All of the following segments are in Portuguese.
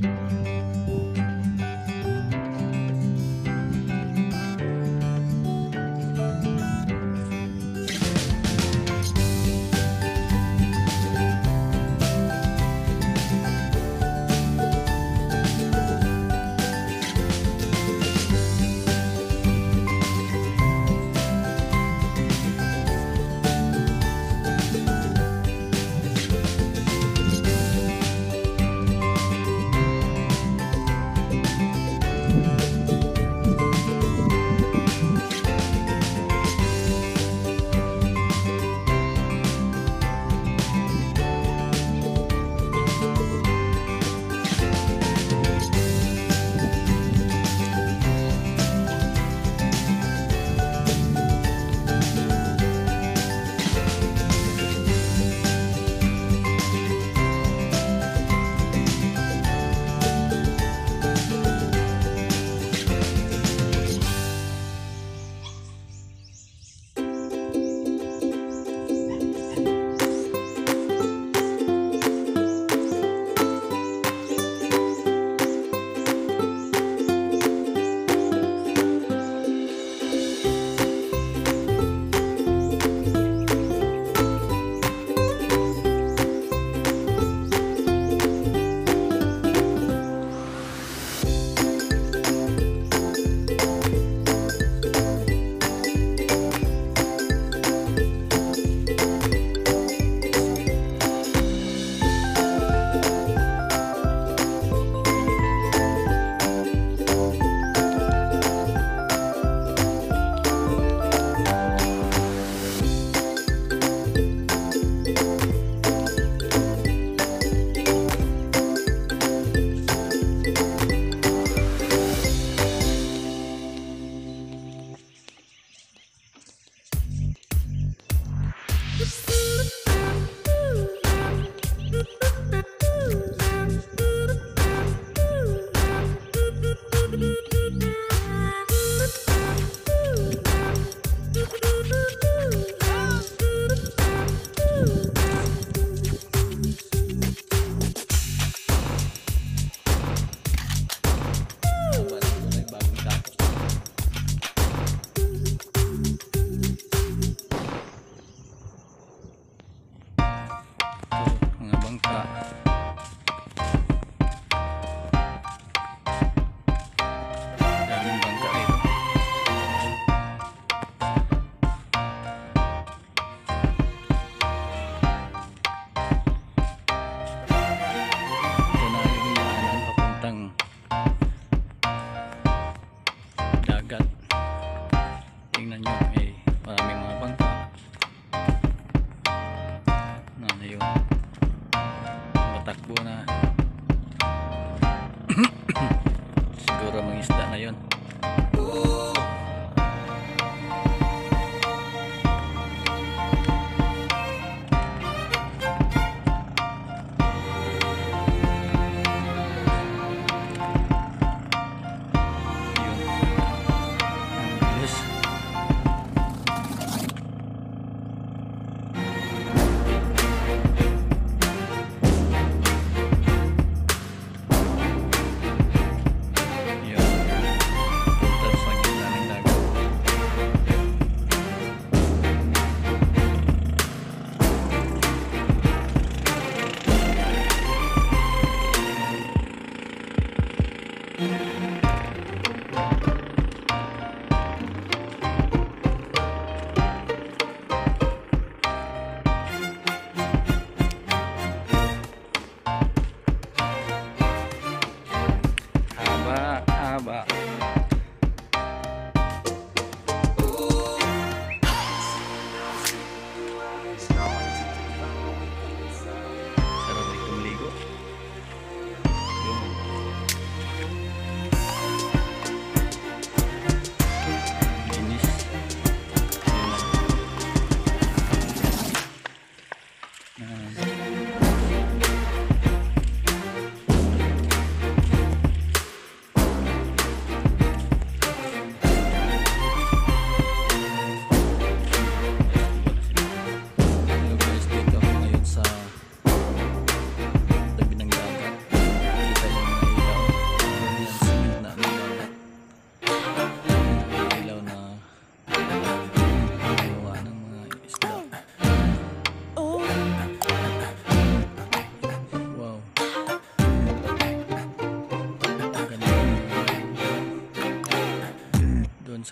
Música Anka.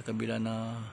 Sa kabila na